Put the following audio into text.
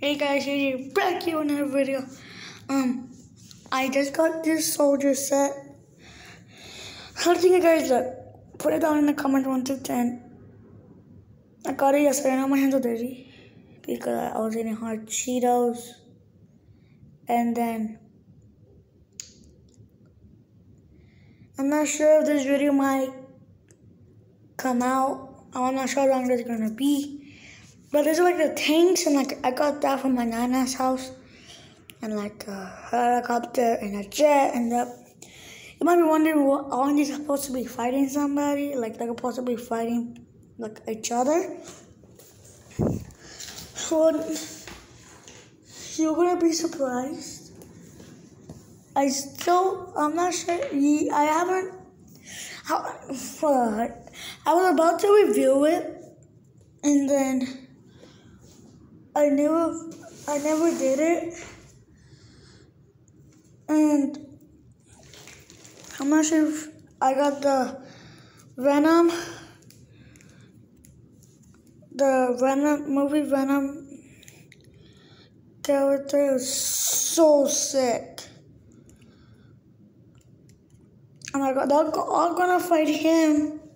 Hey guys, here's back here in another video. Um, I just got this soldier set. How do you think guys look? Put it down in the comments 1 to 10. I got it yesterday, now my hands are dirty. Because I was eating hard Cheetos. And then... I'm not sure if this video might come out. I'm not sure how long it's gonna be. But there's like the tanks, and like I got that from my nana's house, and like uh, a helicopter and a jet, and that. You might be wondering what aren't they supposed to be fighting somebody? Like they're supposed to be fighting like each other. So you're gonna be surprised. I still, I'm not sure. I haven't. I was about to review it, and then I never, I never did it, and I'm not sure if I got the Venom, the Venom movie Venom character is so sick. Oh my god, I'm gonna fight him.